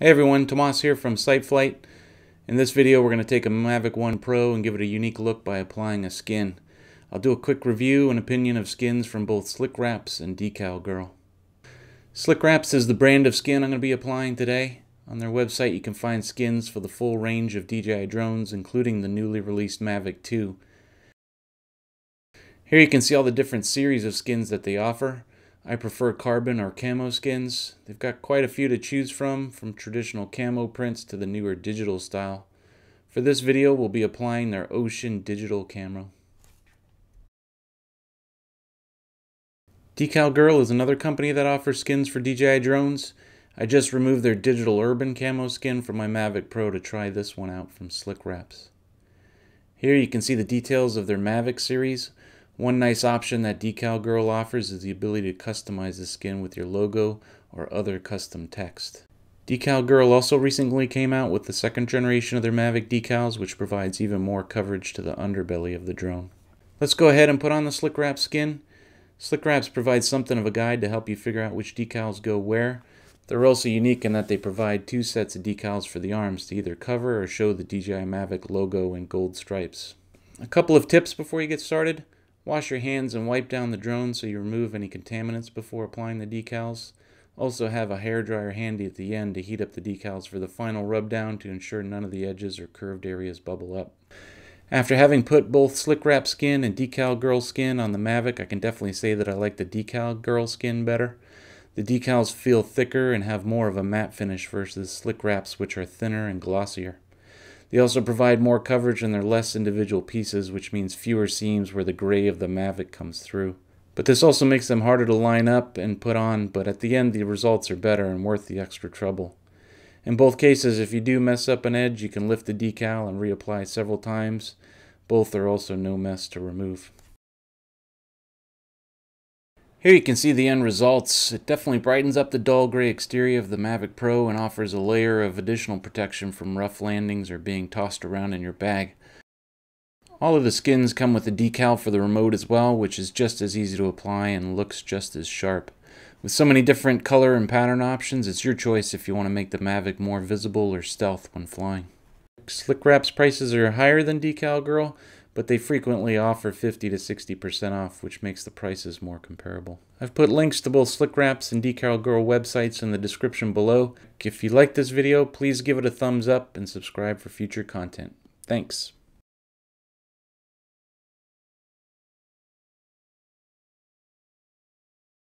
Hey everyone, Tomas here from Site Flyt. In this video we're going to take a Mavic 1 Pro and give it a unique look by applying a skin. I'll do a quick review and opinion of skins from both Slickwraps and Decal Girl. Slickwraps is the brand of skin I'm going to be applying today. On their website you can find skins for the full range of DJI drones including the newly released Mavic 2. Here you can see all the different series of skins that they offer. I prefer carbon or camo skins. They've got quite a few to choose from, from traditional camo prints to the newer digital style. For this video, we'll be applying their Ocean Digital Camo. DecalGirl is another company that offers skins for DJI drones. I just removed their digital urban camo skin from my Mavic Pro to try this one out from Slickwraps. Here you can see the details of their Mavic series. One nice option that DecalGirl offers is the ability to customize the skin with your logo or other custom text. DecalGirl also recently came out with the second generation of their Mavic decals, which provides even more coverage to the underbelly of the drone. Let's go ahead and put on the Slickwrap skin. Slickwraps provide something of a guide to help you figure out which decals go where. They're also unique in that they provide two sets of decals for the arms to either cover or show the DJI Mavic logo in gold stripes. A couple of tips before you get started. Wash your hands and wipe down the drone so you remove any contaminants before applying the decals. Also have a hair dryer handy at the end to heat up the decals for the final rub down to ensure none of the edges or curved areas bubble up. After having put both Slickwrap skin and DecalGirl skin on the Mavic, I can definitely say that I like the DecalGirl skin better. The decals feel thicker and have more of a matte finish versus Slickwraps which are thinner and glossier. They also provide more coverage in their less individual pieces, which means fewer seams where the gray of the Mavic comes through. But this also makes them harder to line up and put on, but at the end the results are better and worth the extra trouble. In both cases, if you do mess up an edge, you can lift the decal and reapply several times. Both are also no mess to remove. Here you can see the end results. It definitely brightens up the dull gray exterior of the Mavic Pro and offers a layer of additional protection from rough landings or being tossed around in your bag. All of the skins come with a decal for the remote as well, which is just as easy to apply and looks just as sharp. With so many different color and pattern options, it's your choice if you want to make the Mavic more visible or stealth when flying. Slickwrap's prices are higher than DecalGirl, but they frequently offer 50 to 60% off, which makes the prices more comparable. I've put links to both Slickwraps and DecalGirl websites in the description below. If you like this video, please give it a thumbs up and subscribe for future content. Thanks.